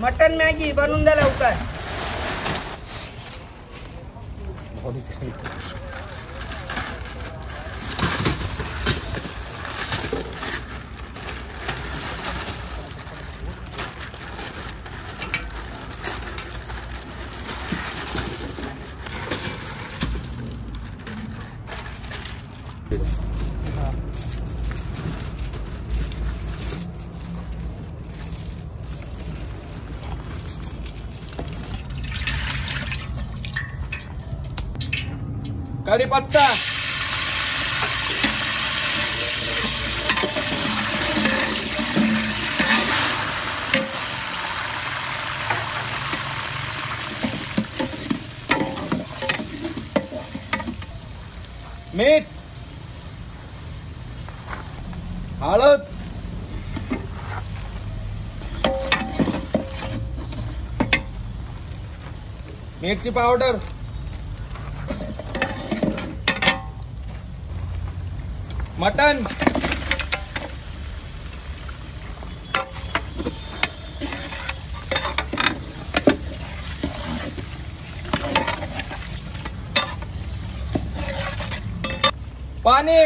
Mutton Maggi बनून द्या लवकर कढीपत्ता मीठ हळद मिरची पावडर मटन। पाणी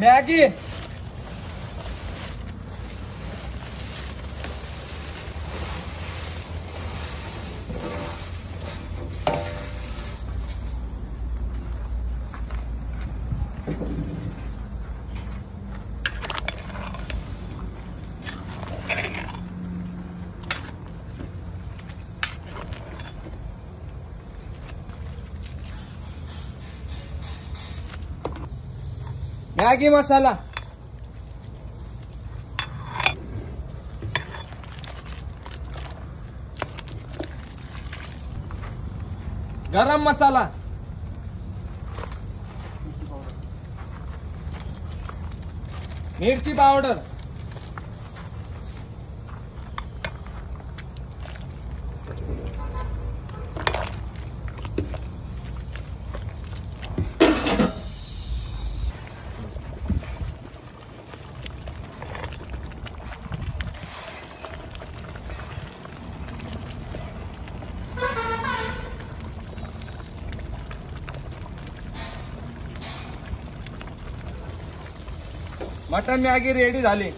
मॅगी मॅगी मसाला. गरम मसाला. मिरची पावडर. मटन मॅगी रेडी झाली.